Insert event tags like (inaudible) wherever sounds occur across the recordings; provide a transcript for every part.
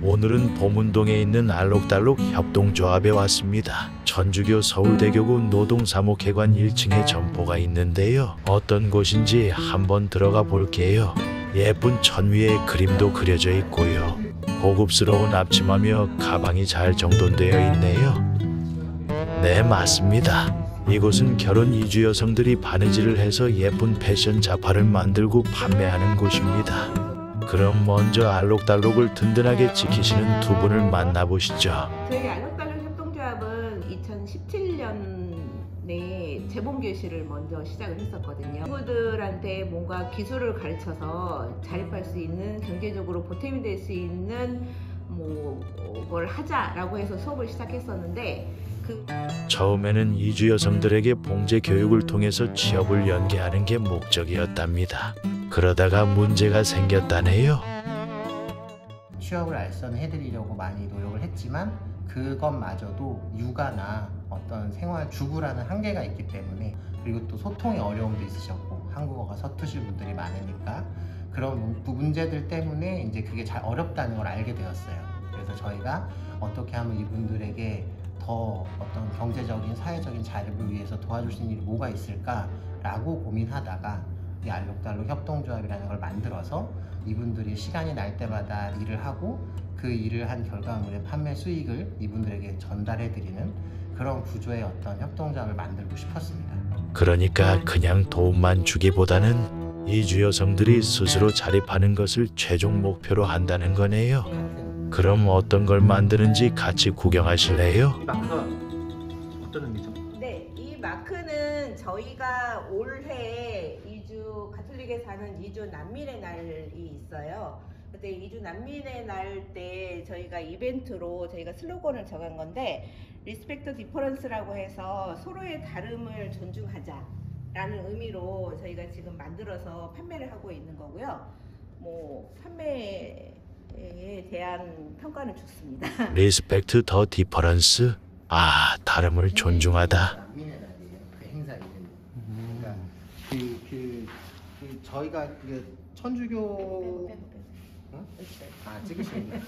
오늘은 보문동에 있는 알록달록 협동조합에 왔습니다. 천주교 서울대교구 노동사목회관 1층에 점포가 있는데요. 어떤 곳인지 한번 들어가 볼게요. 예쁜 천 위에 그림도 그려져 있고요. 고급스러운 앞치마며 가방이 잘 정돈되어 있네요. 네, 맞습니다. 이곳은 결혼 이주 여성들이 바느질을 해서 예쁜 패션 자파를 만들고 판매하는 곳입니다. 그럼 먼저 알록달록을 든든하게 지키시는 두 분을 만나보시죠. 저희 알록달록 협동조합은 2017년에 재봉 교실을 먼저 시작을 했었거든요. 친구들한테 뭔가 기술을 가르쳐서 자립할 수 있는 경제적으로 보탬이 될 수 있는 뭐걸 하자라고 해서 수업을 시작했었는데 그 처음에는 이주 여성들에게 봉제 교육을 통해서 취업을 연계하는 게 목적이었답니다. 그러다가 문제가 생겼다네요. 취업을 알선해드리려고 많이 노력을 했지만 그것마저도 육아나 어떤 생활 주부라는 한계가 있기 때문에 그리고 또 소통의 어려움도 있으셨고 한국어가 서투실 분들이 많으니까 그런 문제들 때문에 이제 그게 잘 어렵다는 걸 알게 되었어요. 그래서 저희가 어떻게 하면 이분들에게 더 어떤 경제적인 사회적인 자립을 위해서 도와줄 수 있는 일이 뭐가 있을까라고 고민하다가 이 알록달록 협동조합이라는 걸 만들어서 이분들이 시간이 날 때마다 일을 하고 그 일을 한 결과물의 판매 수익을 이분들에게 전달해 드리는 그런 구조의 어떤 협동조합을 만들고 싶었습니다. 그러니까 그냥 도움만 주기보다는 이주 여성들이 스스로 자립하는 것을 최종 목표로 한다는 거네요. 그럼 어떤 걸 만드는지 같이 구경하실래요? 마크가 어떤 의미죠? 네, 이 마크는 저희가 올해 이주 가톨릭에서는 이주 난민의 날이 있어요. 그때 이주 난민의 날 때 저희가 이벤트로 저희가 슬로건을 정한 건데 respect difference라고 해서 서로의 다름을 존중하자 라는 의미로 저희가 지금 만들어서 판매를 하고 있는 거고요. 뭐 판매에 대한 평가는 좋습니다. Respect the difference. 아, 다름을 존중하다. 난민의 날이에요. 그 행사 이름이. 그러니까 그, 그, 그 저희가 그 천주교 응? 아 찍으시는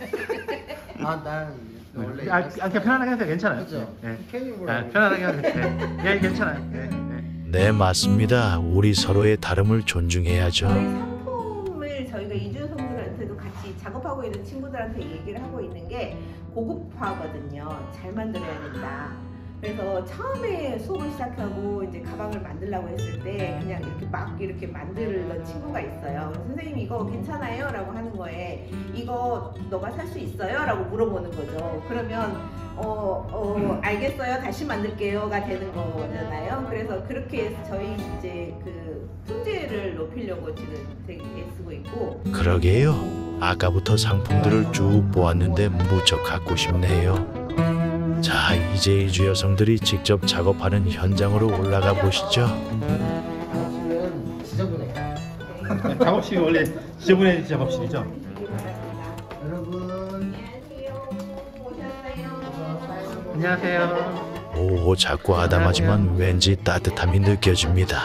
(laughs) 아난 원래 아, 아, 그냥 편안하게 하세요. 괜찮아요. 그죠? 예. 캐리어로 아, 편안하게 하세요. 예, 예 괜찮아요. 예, 예. 네, 맞습니다. 우리 서로의 다름을 존중해야죠. 상품을 저희가 이주여성들한테도 같이 작업하고 있는 친구들한테 얘기를 하고 있는 게 고급화거든요. 잘 만들어야 된다. 그래서 처음에 수업을 시작하고 이제 가방을 만들려고 했을 때 그냥 이렇게 막 이렇게 만들던 친구가 있어요. 선생님 이거 괜찮아요? 라고 하는 거에 이거 너가 살 수 있어요? 라고 물어보는 거죠. 그러면 어, 어, 알겠어요. 다시 만들게요가 되는 거잖아요. 그래서 그렇게 해서 저희 이제 그 품질을 높이려고 지금 되게 애쓰고 있고 그러게요. 아까부터 상품들을 쭉 보았는데 무척 갖고 싶네요. 자, 이제 이주 여성들이 직접 작업하는 현장으로 올라가 보시죠. 작업실은 지저분해요. 작업실이 원래 지저분해 작업실이죠. 여러분 안녕하세요. 안녕하세요. 오, 자꾸 아담하지만 왠지 따뜻함이 느껴집니다.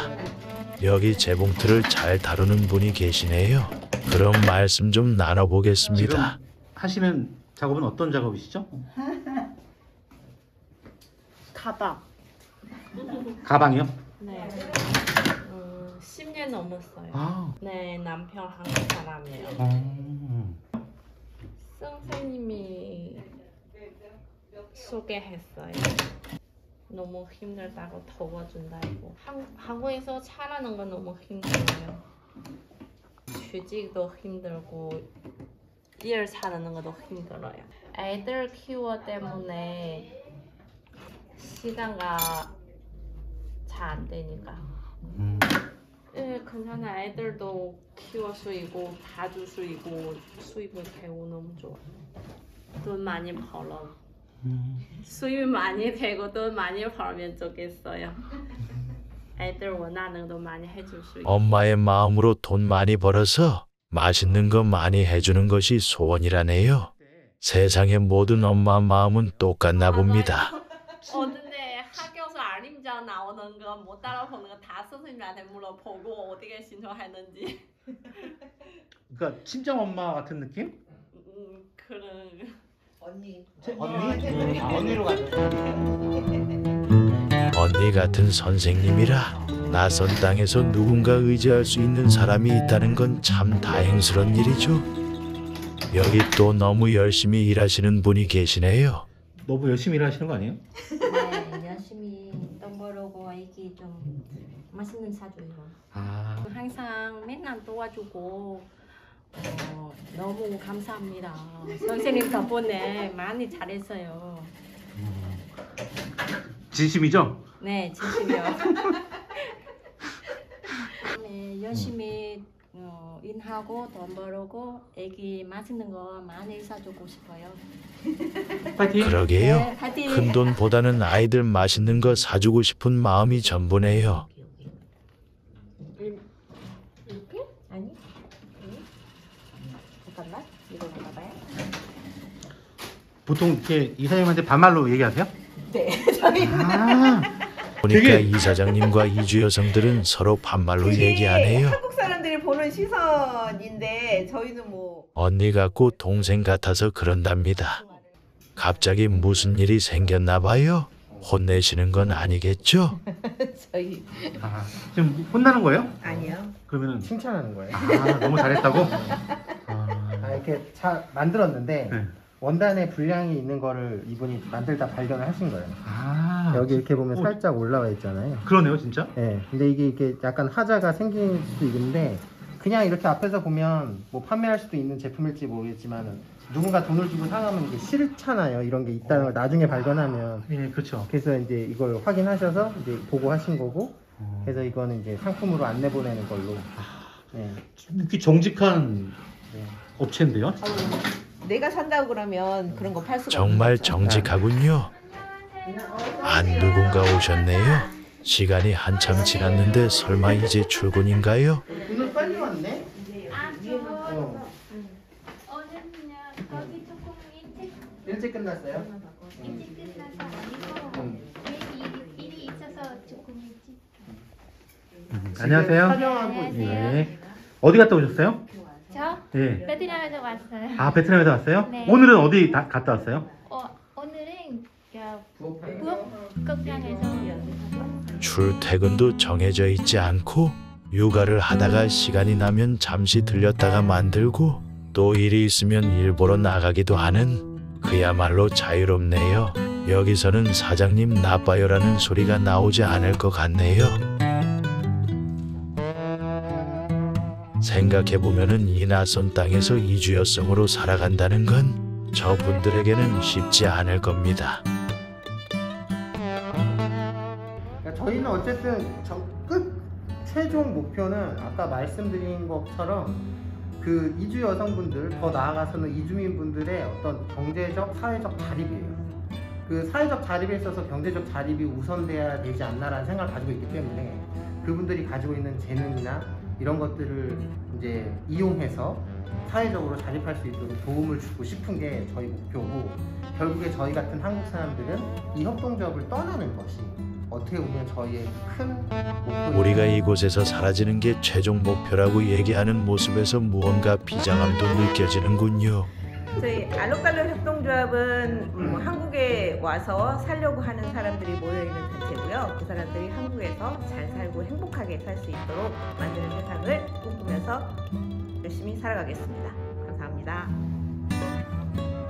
여기 재봉틀을 잘 다루는 분이 계시네요. 그럼 말씀 좀 나눠보겠습니다. 지금 하시는 작업은 어떤 작업이시죠? 가방. 가방이요? 네. 음, 10년 넘었어요. 아. 네, 남편 한국 사람이에요. 어. 선생님이 소개했어요. 너무 힘들다고 도와준다고. 한, 한국에서 살아는 건 너무 힘들어요. 취직도 힘들고 일 찾는 것도 힘들어요. 애들 키워 때문에 시간가 잘 안 되니까. 음. 예, 괜찮아. 애들도 키울 수 있고 봐줄 수 있고 수입을 배우 너무 좋아. 돈 많이 벌어. 음. 수입 많이 되고 돈 많이 벌면 좋겠어요. (laughs) 애들 원하는 거 많이 해줄 수 있고. 엄마의 마음으로 돈 많이 벌어서 맛있는 거 많이 해주는 것이 소원이라네요. 세상의 모든 엄마 마음은 똑같나 봅니다. 어, (laughs) 근데 학교에서 아림자 나오는 거 못 따라 보는 거 다 선생님한테 물어보고 어떻게 신청했는지. 그러니까 친정 엄마 같은 느낌? 음, 그런 언니. 언니? 아, 언니로 가죠. (laughs) 언니 같은 선생님이라 낯선 땅에서 누군가 의지할 수 있는 사람이 있다는 건 참 다행스런 일이죠. 여기 또 너무 열심히 일하시는 분이 계시네요. 너무 열심히 일하시는 거 아니에요? 네, 열심히 돈 벌고 애기 좀 맛있는 사줘요. 아, 항상 맨날 도와주고 어, 너무 감사합니다. 선생님 덕분에 많이 잘했어요. 진심이죠? 네, 진심이요. (laughs) 네, 열심히 하고 돈 벌고 애기 맛있는 거 많이 사주고 싶어요. 파이팅! 그러게요. 네, 파이팅! 큰 돈보다는 아이들 맛있는 거 사주고 싶은 마음이 전부네요. 이렇게? 아니? 잠깐만 이거 봐봐요. 보통 이렇게 이사님한테 반말로 얘기하세요? 네, (laughs) 저희 아, 보니까 되게- 이 사장님과 이주 여성들은 서로 반말로 얘기하네요. 시선인데 저희는 뭐 언니 같고 동생 같아서 그런답니다. 갑자기 무슨 일이 생겼나 봐요. 혼내시는 건 아니겠죠? (laughs) 저희 아, 지금 혼나는 거예요? 아니요. 그러면은 칭찬하는 거예요. 아, 너무 잘했다고? 아, (laughs) 아, 이렇게 잘 만들었는데 네. 원단에 불량이 있는 거를 이분이 만들다 발견을 하신 거예요. 아, 여기 이렇게 보면 어. 살짝 올라와 있잖아요. 그러네요, 진짜. 네, 근데 이게 이렇게 약간 하자가 생길 수도 있는데 그냥 이렇게 앞에서 보면 뭐 판매할 수도 있는 제품일지 모르겠지만 누군가 돈을 주고 사가면 이게 싫잖아요. 이런 게 있다는 걸 나중에 발견하면 예, 그렇죠. 그래서 이제 이걸 확인하셔서 이제 보고 하신 거고 어, 그래서 이거는 이제 상품으로 안 내보내는 걸로. 네, 이렇게 정직한 네. 업체인데요? 아유, 내가 산다고 그러면 그런 거 팔 수가 정말 없는 거죠. 정직하군요. 안 누군가 오셨네요. 시간이 한참 지났는데 설마 이제 출근인가요? 오늘 빨리 왔네. 아, 어, 일찍 끝났어요. 일찍 끝나서 아니고 음. 일이, 일이 있어서 조금 일찍. 음, 안녕하세요. 촬영하고. 네. 어디 갔다 오셨어요? 저 예. 베트남에서 왔어요. 아, 베트남에서 왔어요? 네. 오늘은 어디 다, 갔다 왔어요? 어, 오늘은 그 부엌 부엌 극장에서 출퇴근도 정해져 있지 않고 육아를 하다가 시간이 나면 잠시 들렸다가 만들고 또 일이 있으면 일보러 나가기도 하는 그야말로 자유롭네요. 여기서는 사장님 나빠요라는 소리가 나오지 않을 것 같네요. 생각해보면은 이 낯선 땅에서 이주여성으로 살아간다는 건 저분들에게는 쉽지 않을 겁니다. 어쨌든 저 끝 최종 목표는 아까 말씀드린 것처럼 그 이주 여성분들 더 나아가서는 이주민분들의 어떤 경제적 사회적 자립이에요. 그 사회적 자립에 있어서 경제적 자립이 우선돼야 되지 않나라는 생각을 가지고 있기 때문에 그분들이 가지고 있는 재능이나 이런 것들을 이제 이용해서 사회적으로 자립할 수 있도록 도움을 주고 싶은 게 저희 목표고 결국에 저희 같은 한국 사람들은 이 협동조합을 떠나는 것이 어떻게 보면 저희의 큰. 우리가 이곳에서 사라지는 게 최종 목표라고 얘기하는 모습에서 무언가 비장함도 느껴지는군요. 저희 알록달록 협동조합은 음, 음. 한국에 와서 살려고 하는 사람들이 모여있는 단체고요. 그 사람들이 한국에서 잘 살고 행복하게 살 수 있도록 만드는 세상을 꿈꾸면서 열심히 살아가겠습니다. 감사합니다.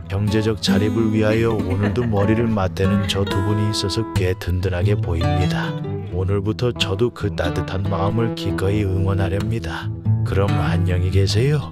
경제적 자립을 위하여 오늘도 머리를 맞대는 저 두 분이 있어서 꽤 든든하게 보입니다. 오늘부터 저도 그 따뜻한 마음을 기꺼이 응원하렵니다. 그럼 안녕히 계세요.